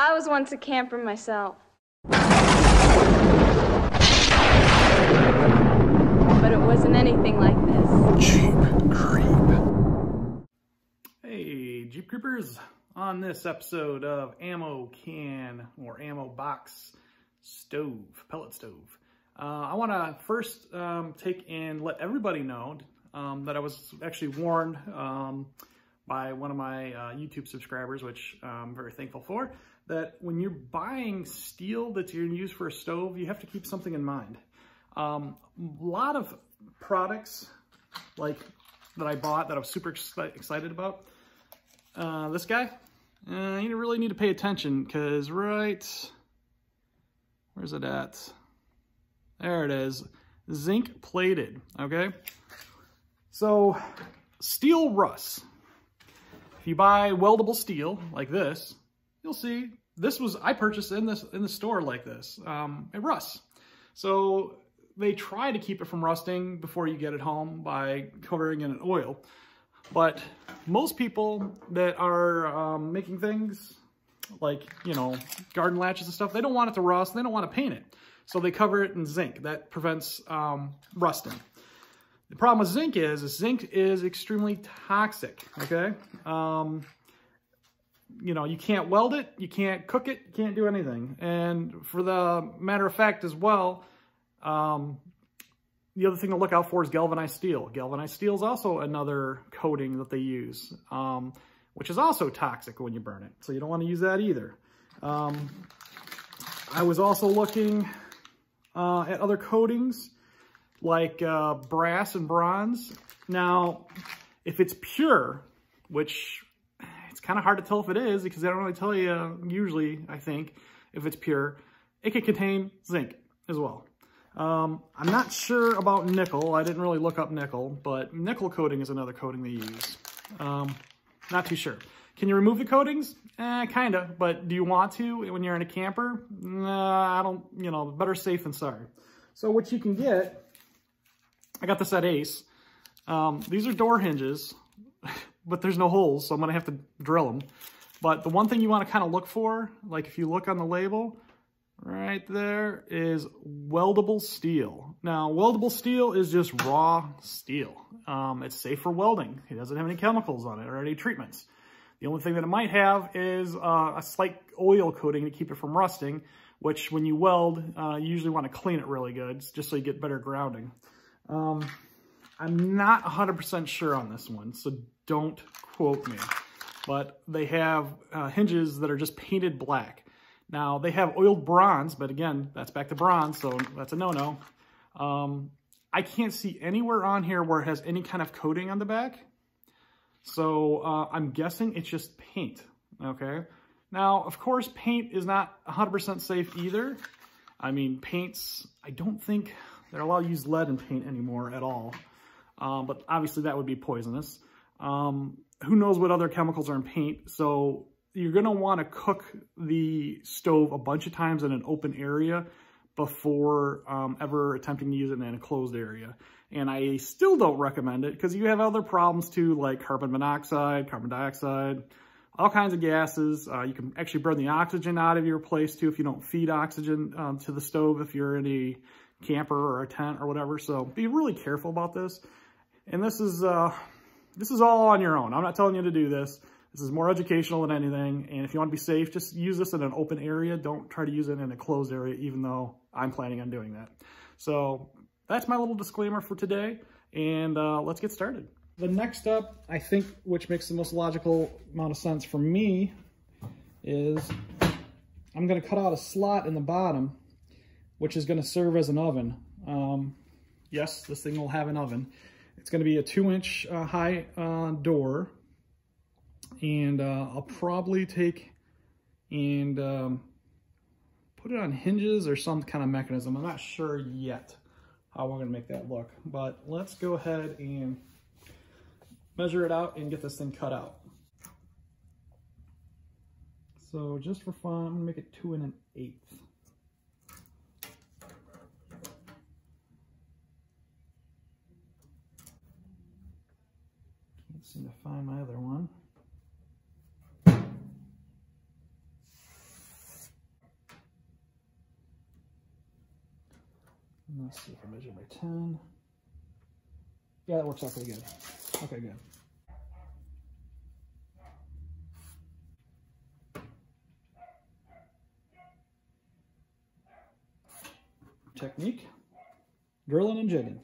I was once a camper myself. But it wasn't anything like this. Jeep Creep. Hey, Jeep Creepers! On this episode of Ammo Can or Ammo Box Stove, pellet stove, uh, I want to first um, take and let everybody know um, that I was actually warned um, by one of my uh, YouTube subscribers, which I'm very thankful for, that when you're buying steel that you're going to use for a stove, you have to keep something in mind. Um, a lot of products like that I bought that I was super excited about, uh, this guy, uh, you really need to pay attention because right, where's it at? There it is, zinc plated, okay? So steel rust. If you buy weldable steel like this, you'll see this was, I purchased in this in the store like this, um, it rusts. So they try to keep it from rusting before you get it home by covering it in oil. But most people that are um, making things like, you know, garden latches and stuff, they don't want it to rust. They don't want to paint it. So they cover it in zinc. That prevents um, rusting. The problem with zinc is, is zinc is extremely toxic, okay? Um, you know, you can't weld it, you can't cook it, you can't do anything. And for the matter of fact as well, um, the other thing to look out for is galvanized steel. Galvanized steel is also another coating that they use, um, which is also toxic when you burn it. So you don't want to use that either. Um, I was also looking uh, at other coatings like uh, brass and bronze. Now, if it's pure, which kind of hard to tell if it is because they don't really tell you usually, I think, if it's pure, it can contain zinc as well. Um, I'm not sure about nickel. I didn't really look up nickel, but nickel coating is another coating they use. Um, not too sure. Can you remove the coatings? Eh, kind of, but do you want to when you're in a camper? Nah, I don't, you know, better safe than sorry. So what you can get, I got this at Ace. Um, these are door hinges, but there's no holes, so I'm going to have to drill them. But the one thing you want to kind of look for, like if you look on the label, right there is weldable steel. Now, weldable steel is just raw steel. Um, it's safe for welding. It doesn't have any chemicals on it or any treatments. The only thing that it might have is uh, a slight oil coating to keep it from rusting, which when you weld, uh, you usually want to clean it really good, just so you get better grounding. Um, I'm not 100% sure on this one, so don't quote me. But they have uh, hinges that are just painted black. Now, they have oiled bronze, but again, that's back to bronze, so that's a no-no. Um, I can't see anywhere on here where it has any kind of coating on the back. So uh, I'm guessing it's just paint, okay? Now, of course, paint is not 100% safe either. I mean, paints, I don't think they're allowed to use lead in paint anymore at all. Um, but obviously that would be poisonous. Um, who knows what other chemicals are in paint, so you're going to want to cook the stove a bunch of times in an open area before um, ever attempting to use it in a closed area. And I still don't recommend it because you have other problems too, like carbon monoxide, carbon dioxide, all kinds of gases. Uh, you can actually burn the oxygen out of your place too if you don't feed oxygen um, to the stove if you're in a camper or a tent or whatever. So be really careful about this. And this is, uh, this is all on your own. I'm not telling you to do this. This is more educational than anything. And if you want to be safe, just use this in an open area. Don't try to use it in a closed area, even though I'm planning on doing that. So that's my little disclaimer for today. And uh, let's get started. The next up, I think, which makes the most logical amount of sense for me, is I'm going to cut out a slot in the bottom, which is going to serve as an oven. Um, yes, this thing will have an oven. It's going to be a two inch uh, high uh, door and uh, I'll probably take and um, put it on hinges or some kind of mechanism. I'm not sure yet how we're gonna make that look, but let's go ahead and measure it out and get this thing cut out. So just for fun, I'm gonna make it two and an eighth. seem to find my other one. Let's see if I measure by 10. Yeah, that works out pretty good. Okay, good. Technique, drilling and jigging.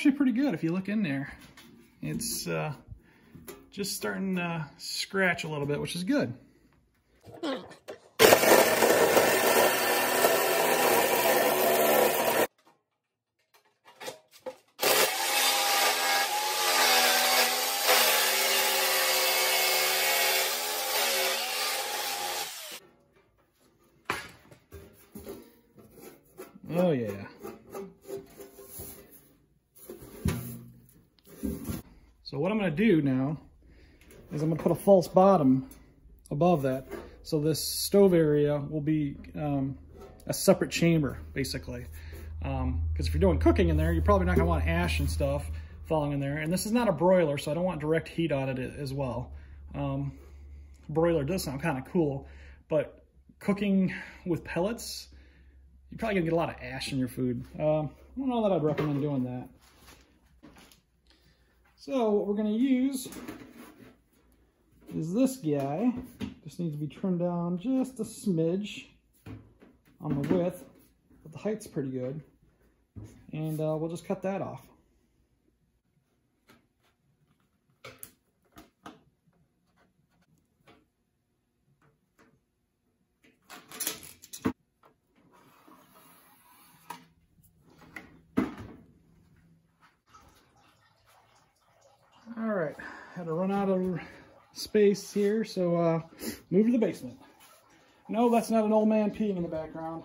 Actually pretty good if you look in there. It's uh, just starting to scratch a little bit, which is good. Oh yeah. So what I'm going to do now is I'm going to put a false bottom above that. So this stove area will be um, a separate chamber, basically. Because um, if you're doing cooking in there, you're probably not to want ash and stuff falling in there. And this is not a broiler, so I don't want direct heat on it as well. Um, broiler does sound kind of cool, but cooking with pellets, you're probably going to get a lot of ash in your food. Uh, I don't know that I'd recommend doing that. So what we're going to use is this guy. Just needs to be trimmed down just a smidge on the width, but the height's pretty good. And uh, we'll just cut that off. All right, had to run out of space here, so uh, move to the basement. No, that's not an old man peeing in the background.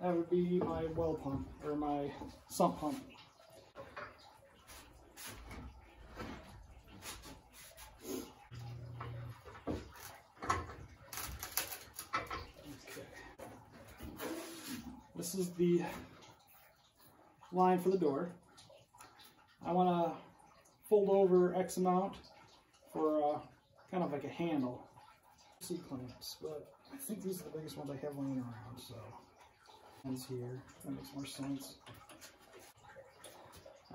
That would be my well pump, or my sump pump. Okay. This is the line for the door. I want to fold over X amount for uh, kind of like a handle. C clamps, but I think these are the biggest ones I have laying around, so one's here. That makes more sense.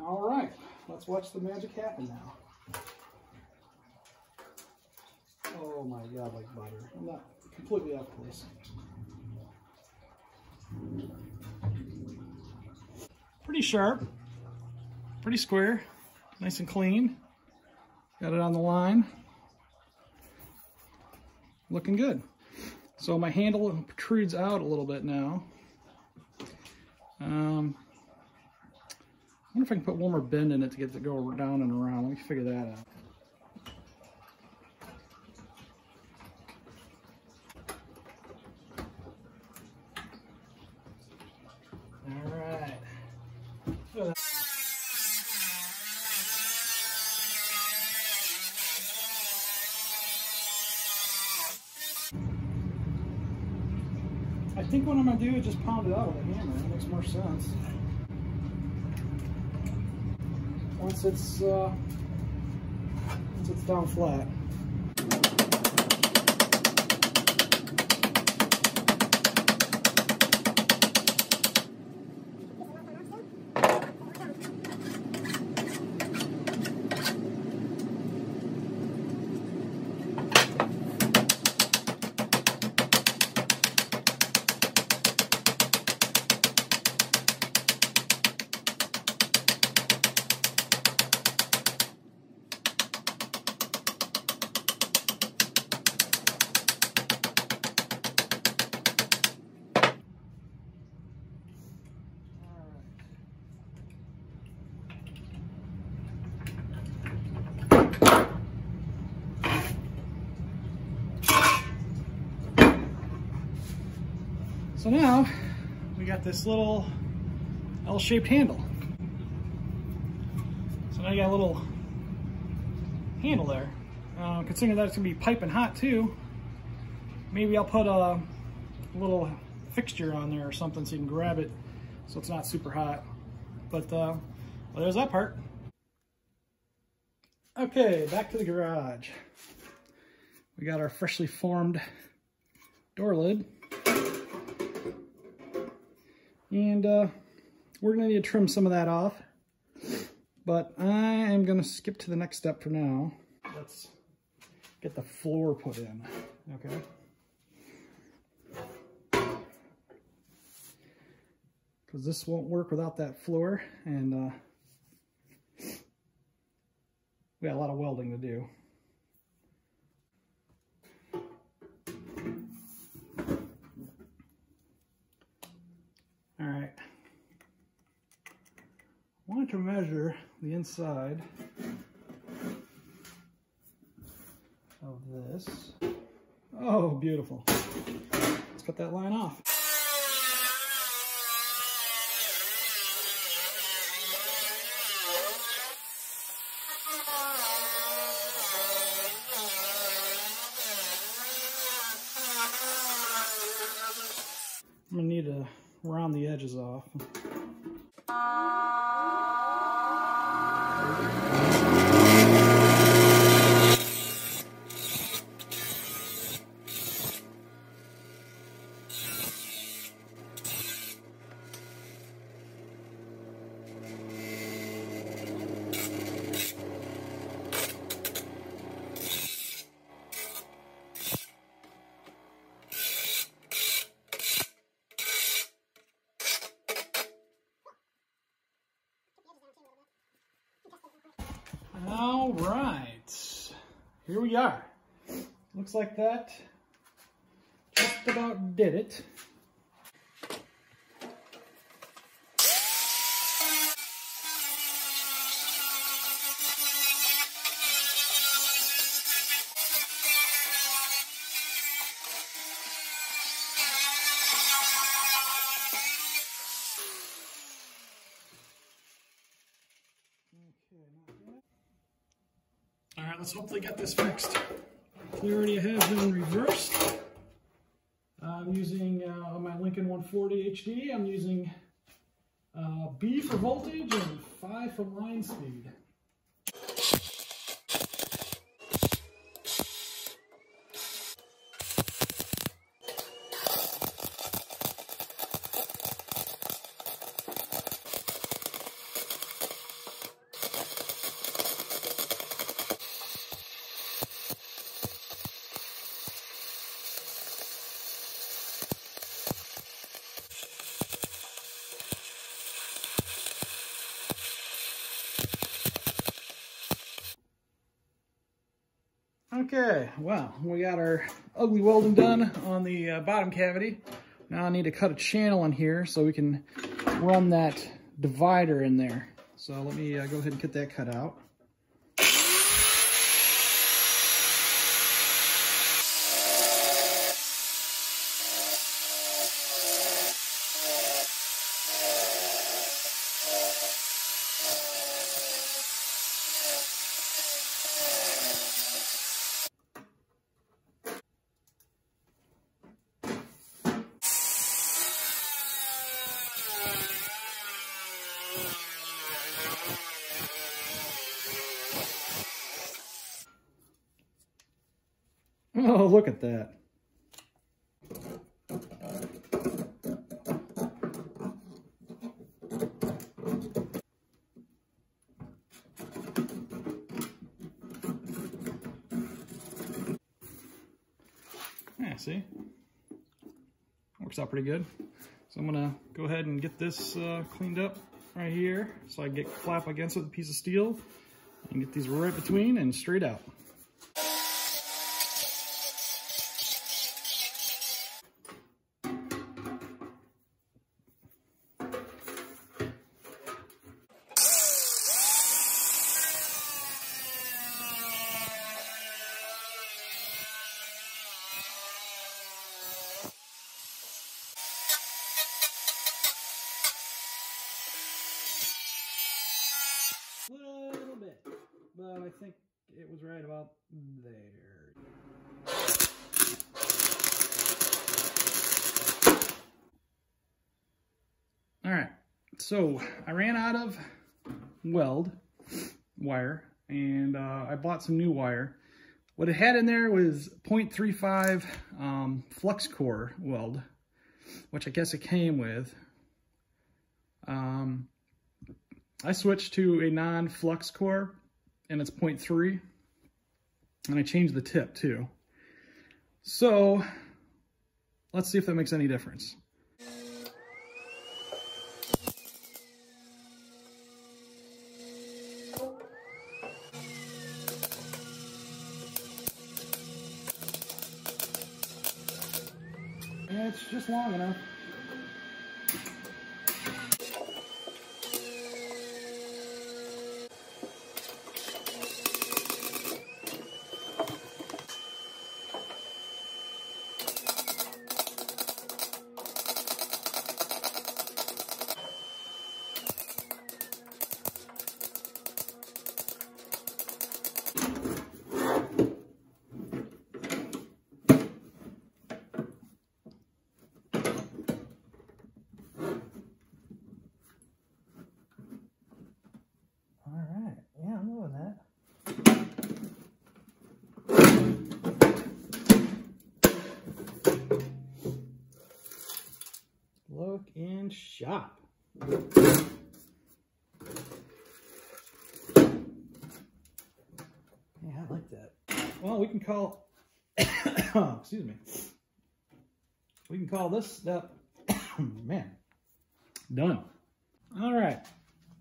All right, let's watch the magic happen now. Oh my god, like butter. I'm not completely off place. Pretty sharp, pretty square, nice and clean. Got it on the line. Looking good. So my handle protrudes out a little bit now. Um, I wonder if I can put one more bend in it to get it to go down and around. Let me figure that out. All right. Think what I'm gonna do is just pound it out with a hammer. That makes more sense. Once it's uh, once it's down flat. So now we got this little L-shaped handle. So now you got a little handle there. Uh, considering that it's gonna be piping hot too, maybe I'll put a little fixture on there or something so you can grab it so it's not super hot. But uh, well, there's that part. Okay, back to the garage. We got our freshly formed door lid. And uh, we're gonna need to trim some of that off. But I am gonna skip to the next step for now. Let's get the floor put in, okay? Because this won't work without that floor, and uh, we got a lot of welding to do. All right. I wanted to measure the inside of this. Oh, beautiful. Let's cut that line off. I'm gonna need to round the edges off. All right, here we are. Looks like that just about did it. All right, let's hopefully get this fixed. Polarity has been reversed. I'm using uh, my Lincoln 140 HD, I'm using uh, B for voltage and 5 for line speed. Okay, well, we got our ugly welding done on the uh, bottom cavity. Now I need to cut a channel in here so we can run that divider in there. So let me uh, go ahead and get that cut out. Oh, look at that. Yeah, see? Works out pretty good. So I'm gonna go ahead and get this uh, cleaned up right here so I get flap against it with a piece of steel and get these right between and straight out. All right, so I ran out of weld wire and uh, I bought some new wire. What it had in there was 0.35 um, flux core weld, which I guess it came with. Um, I switched to a non-flux core and it's 0.3 and I changed the tip too. So let's see if that makes any difference. Just long enough. Yeah, I like that. Well, we can call, excuse me. We can call this step, man, done. All right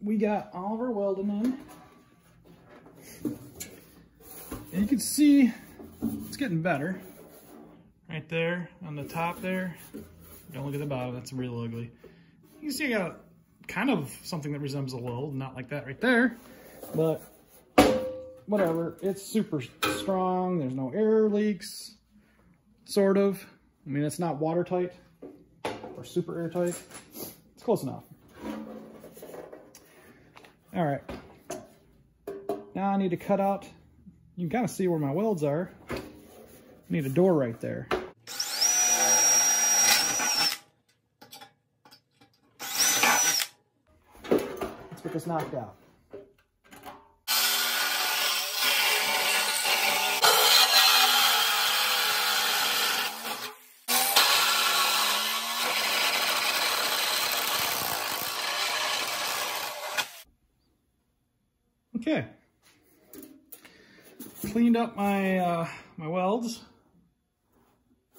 we got all of our welding in. And you can see it's getting better. Right there on the top there. Don't look at the bottom, that's real ugly. You see I got kind of something that resembles a weld, not like that right there. But whatever, it's super strong. There's no air leaks, sort of. I mean, it's not watertight or super airtight. It's close enough. All right. Now I need to cut out, you can kind of see where my welds are. I need a door right there. This knocked out. Okay. Cleaned up my uh, my welds.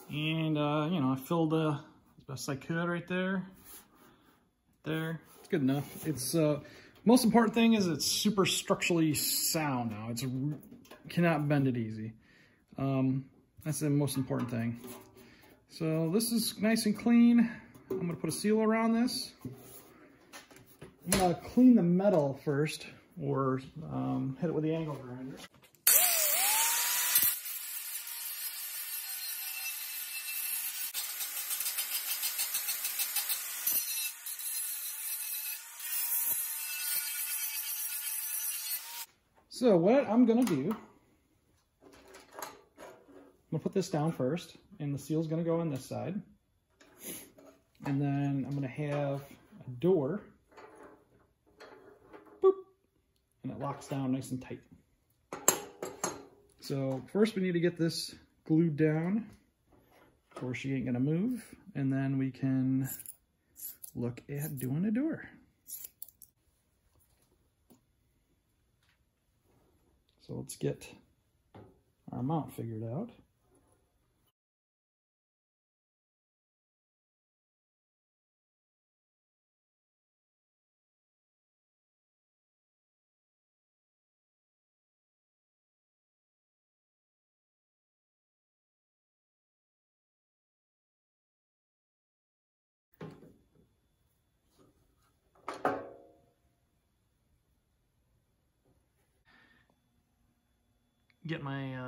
And, uh, you know, I filled uh, as best I could right there. There. It's good enough. It's, uh, most important thing is it's super structurally sound now. It's cannot bend it easy. Um, that's the most important thing. So this is nice and clean. I'm gonna put a seal around this. I'm gonna clean the metal first or um, hit it with the angle grinder. So what I'm gonna do, I'm gonna put this down first, and the seal's gonna go on this side. And then I'm gonna have a door and it locks down nice and tight. So first we need to get this glued down Of course, she ain't gonna move and then we can look at doing a door. So let's get our mount figured out.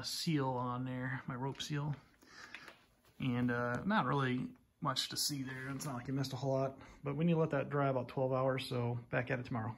Uh, seal on there, my rope seal. And uh, not really much to see there. It's not like you missed a whole lot, but we need to let that dry about 12 hours, so back at it tomorrow.